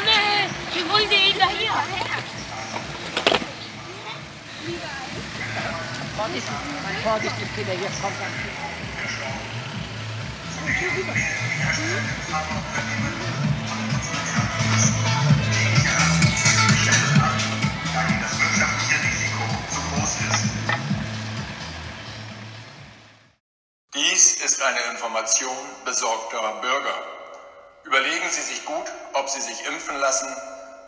nee, wir wollen den daher. Vorsichtig, vorsichtig, Kinder, jetzt kommt ist. Dies ist eine Information besorgter Bürger. Überlegen Sie sich gut, ob Sie sich impfen lassen,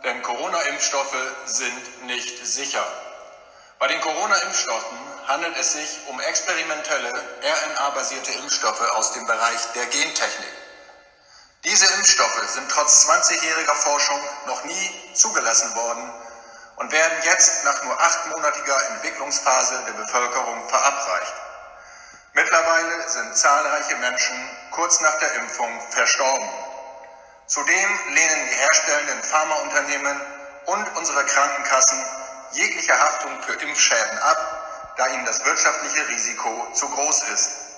denn Corona-Impfstoffe sind nicht sicher. Bei den Corona-Impfstoffen handelt es sich um experimentelle RNA-basierte Impfstoffe aus dem Bereich der Gentechnik. Diese Impfstoffe sind trotz 20-jähriger Forschung noch nie zugelassen worden und werden jetzt nach nur achtmonatiger Entwicklungsphase der Bevölkerung verabreicht. Mittlerweile sind zahlreiche Menschen kurz nach der Impfung verstorben. Zudem lehnen die herstellenden Pharmaunternehmen und unsere Krankenkassen jegliche Haftung für Impfschäden ab, da ihnen das wirtschaftliche Risiko zu groß ist.